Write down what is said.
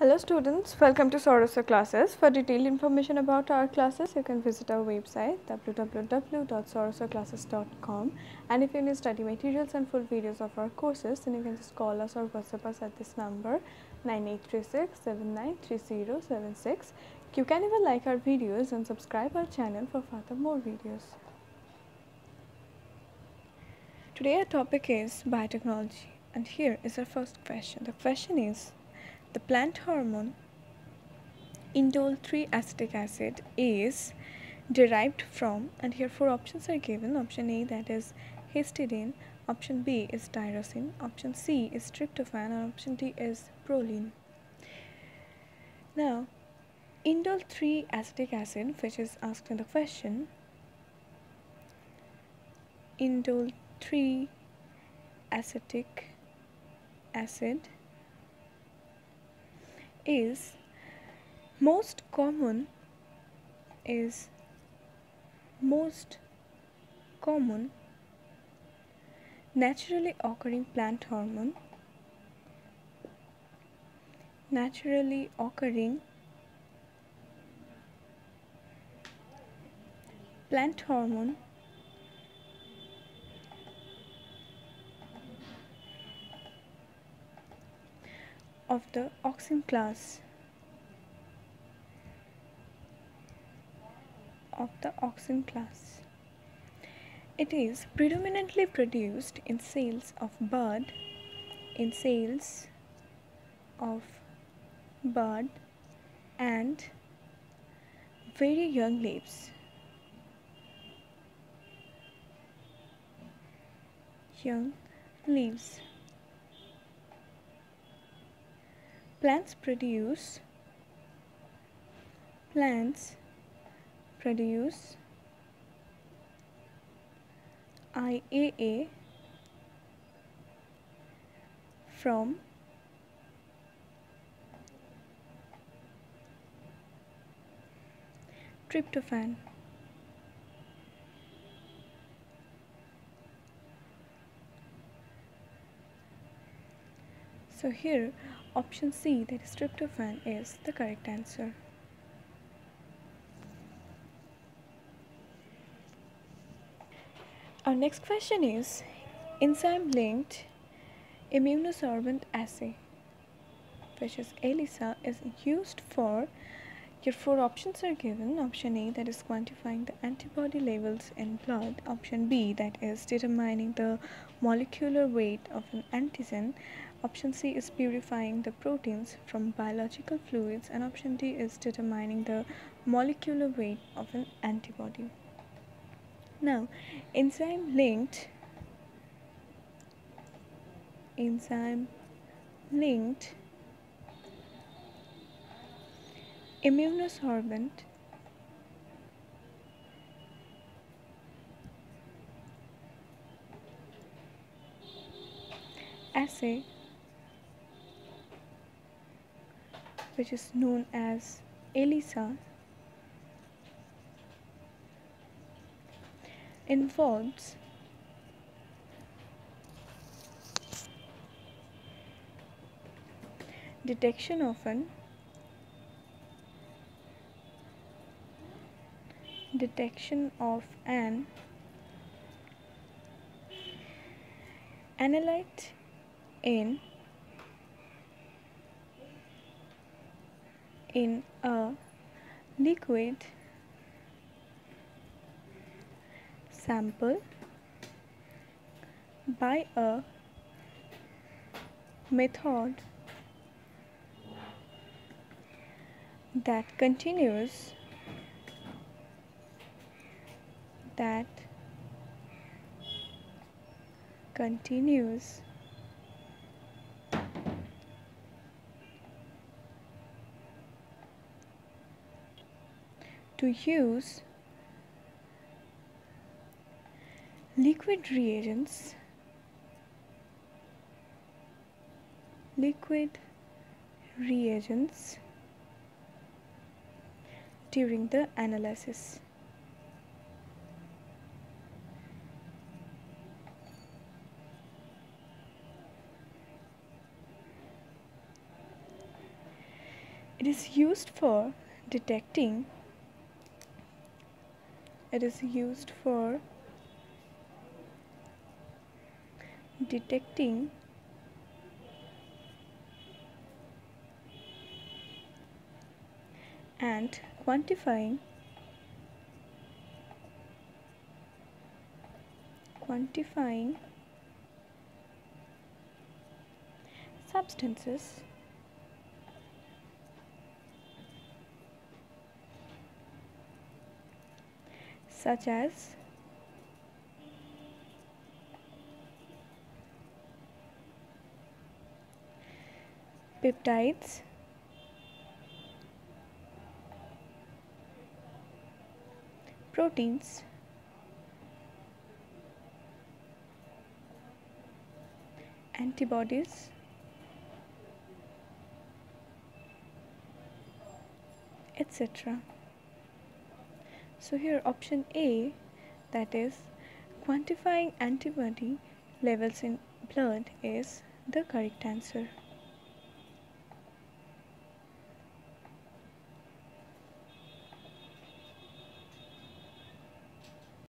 Hello students, welcome to Sourav Sir's classes. For detailed information about our classes, you can visit our website www.souravsirclasses.com and if you need study materials and full videos of our courses, then you can just call us or WhatsApp us at this number 9836-793076. You can even like our videos and subscribe our channel for further more videos. Today our topic is biotechnology and here is our first question. The question is the plant hormone indole 3 acetic acid is derived from and here four options are given. Option a that is histidine. Option b is tyrosine. Option c is tryptophan. And option d is proline. Now indole 3 acetic acid which is asked in the question indole 3 acetic acid is most common is most common naturally occurring plant hormone naturally occurring plant hormone of the auxin class of the auxin class. It is predominantly produced in cells of bud, in cells of bud and very young leaves. Young leaves. Plants produce plants produce IAA from tryptophan. So here Option C, that is tryptophan, is the correct answer. Our next question is enzyme linked immunosorbent assay, which is ELISA, is used for your four options are given. Option A that is quantifying the antibody levels in blood. Option B that is determining the molecular weight of an antigen. Option C is purifying the proteins from biological fluids and option D is determining the molecular weight of an antibody. Now, enzyme linked enzyme linked immunosorbent assay which is known as ELISA, involves detection of an detection of an analyte in in a liquid sample by a method that continues that continues to use liquid reagents liquid reagents during the analysis. it is used for detecting it is used for detecting and quantifying quantifying substances such as peptides proteins antibodies etc so here option A that is quantifying antibody levels in blood is the correct answer